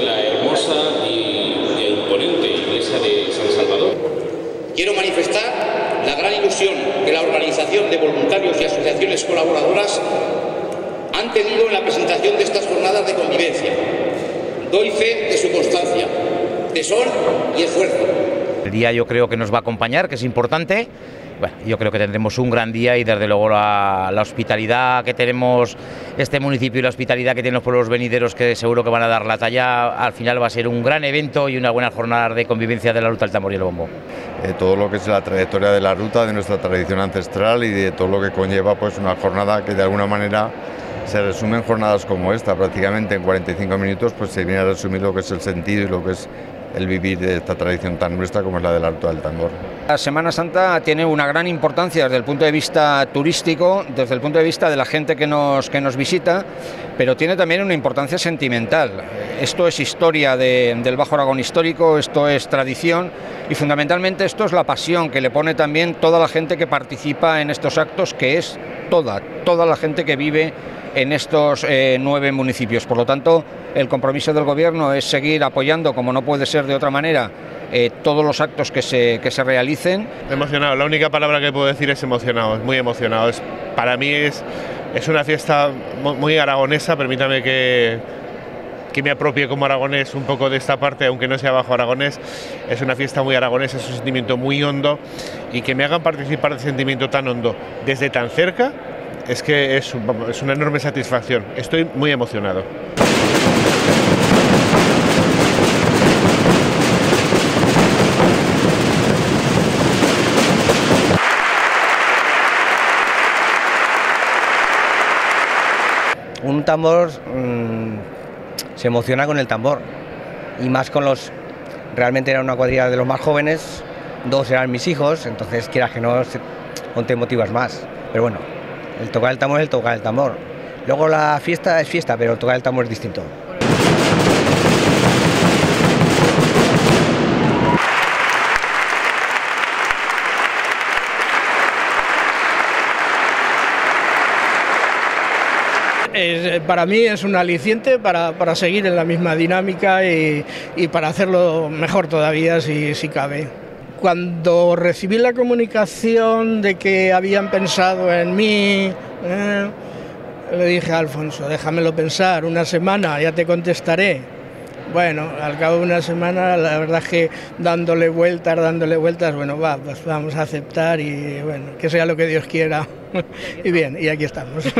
de la hermosa y, e imponente iglesia de San Salvador. Quiero manifestar la gran ilusión que la organización de voluntarios y asociaciones colaboradoras han tenido en la presentación de estas jornadas de convivencia. Doy fe de su constancia, tesón y esfuerzo el día yo creo que nos va a acompañar, que es importante. Bueno, yo creo que tendremos un gran día y desde luego la, la, hospitalidad que tenemos este municipio y la hospitalidad que tienen los pueblos venideros que seguro que van a dar la talla, al final va a ser un gran evento y una buena jornada de convivencia de la ruta del tambor y el bombo. Eh, todo lo que es la trayectoria de la ruta, de nuestra tradición ancestral y de todo lo que conlleva pues una jornada que de alguna manera se resume en jornadas como esta, prácticamente en 45 minutos pues se viene a resumir lo que es el sentido y lo que es el vivir de esta tradición tan nuestra como es la del Alto del Tambor. La Semana Santa tiene una gran importancia desde el punto de vista turístico, desde el punto de vista de la gente que nos, que nos visita, pero tiene también una importancia sentimental. Esto es historia de, del Bajo Aragón histórico, esto es tradición y fundamentalmente esto es la pasión que le pone también toda la gente que participa en estos actos, que es toda, toda la gente que vive en estos eh, nueve municipios. Por lo tanto, el compromiso del Gobierno es seguir apoyando, como no puede ser de otra manera, eh, todos los actos que se, que se realicen. Emocionado, la única palabra que puedo decir es emocionado, muy emocionado. Es, para mí es, es una fiesta muy aragonesa, permítame que, que me apropie como aragonés un poco de esta parte, aunque no sea bajo aragonés. Es una fiesta muy aragonesa, es un sentimiento muy hondo y que me hagan participar de sentimiento tan hondo desde tan cerca es que es, una enorme satisfacción. Estoy muy emocionado. Un tambor mmm, se emociona con el tambor y más con los. Realmente era una cuadrilla de los más jóvenes, dos eran mis hijos, entonces quieras que no, te motivas más. Pero bueno, el tocar el tambor es el tocar el tambor. Luego la fiesta es fiesta, pero tocar el tambor es distinto. Es, para mí es un aliciente para, para, seguir en la misma dinámica y, y para hacerlo mejor todavía si, si cabe cuando recibí la comunicación de que habían pensado en mí, eh, le dije a Alfonso, déjamelo pensar, una semana, ya te contestaré. Bueno, al cabo de una semana, la verdad es que dándole vueltas, dándole vueltas, bueno, va, pues vamos a aceptar y bueno, que sea lo que Dios quiera. y bien, y aquí estamos.